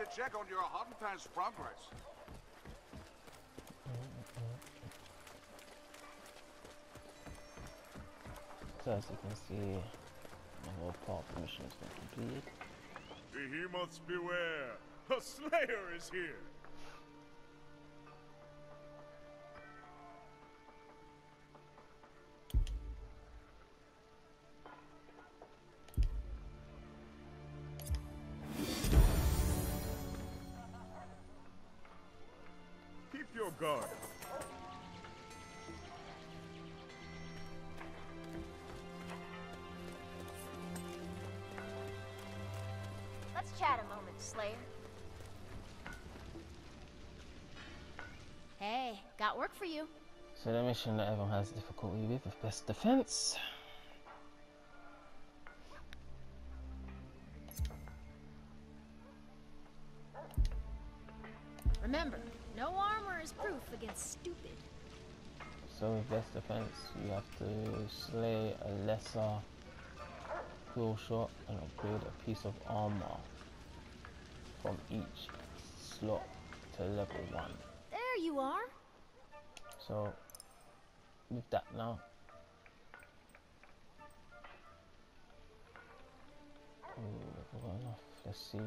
to check on your Hunter's progress. So as you can see, my whole part of the mission has been completed. Behemoths beware! A slayer is here! Keep your guard. Let's chat a moment, Slayer. Hey, got work for you. So the mission that everyone has difficulty with is best defense. Remember, no armor is proof against stupid. So with best defense, you have to slay a lesser kill shot and upgrade a piece of armor from each slot to level one. There you are. So with that now, Ooh. Let's see.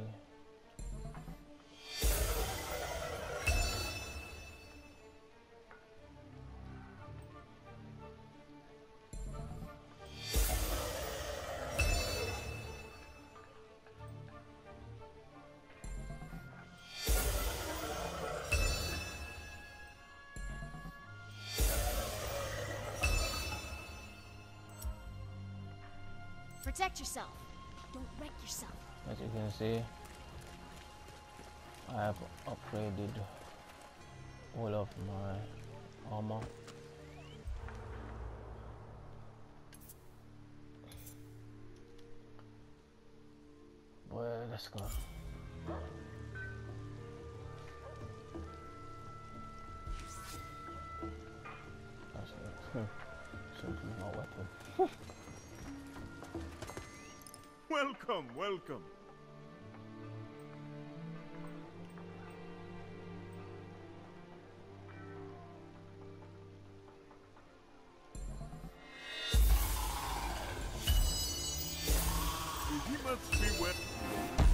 Protect yourself. Don't wreck yourself. As you can see, I have upgraded all of my armor. Well, let's go. Actually, should be my weapon. Welcome, welcome. Behemoths beware. that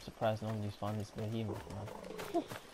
I'm surprised nobody's found this behemoth, man.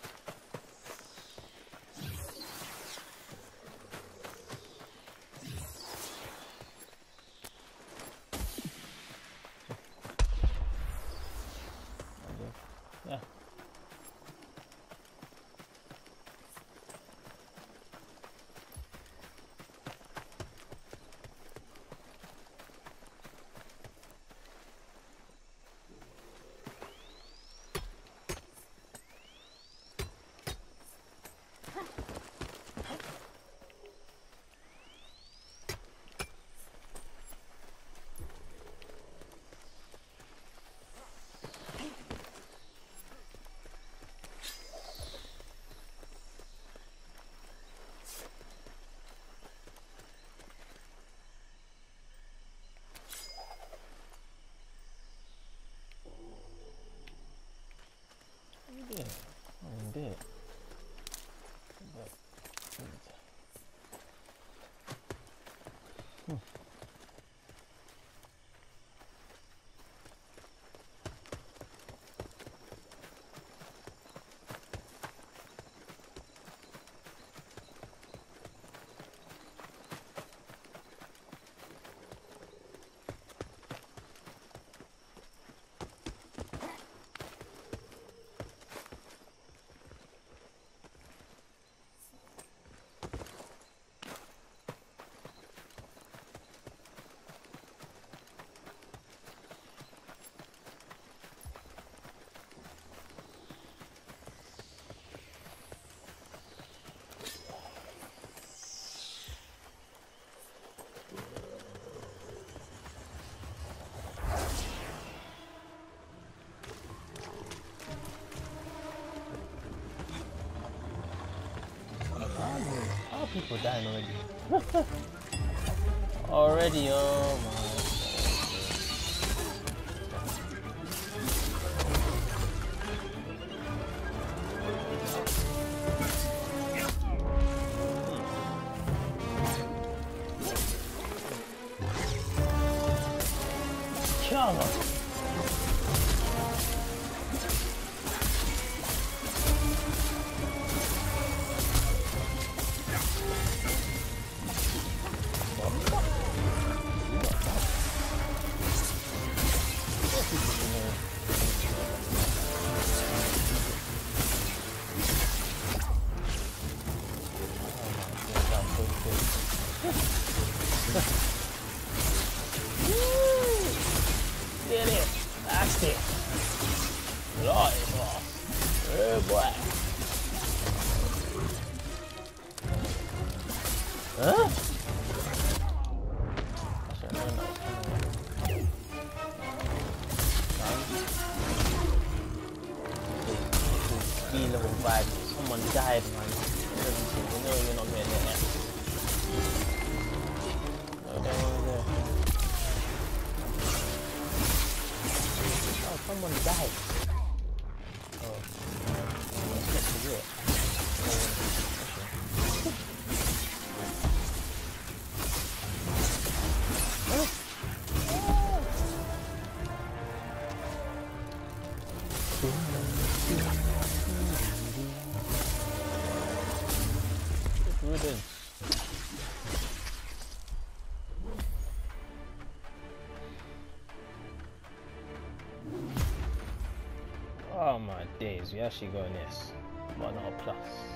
people dying already? already, oh my. Come on. Get it. That's it. Right, boss. Oh boy. Huh? Level 5. Someone died, man. You know you're not getting there. 上路你家好 Oh my days, we actually got an S, but not a plus.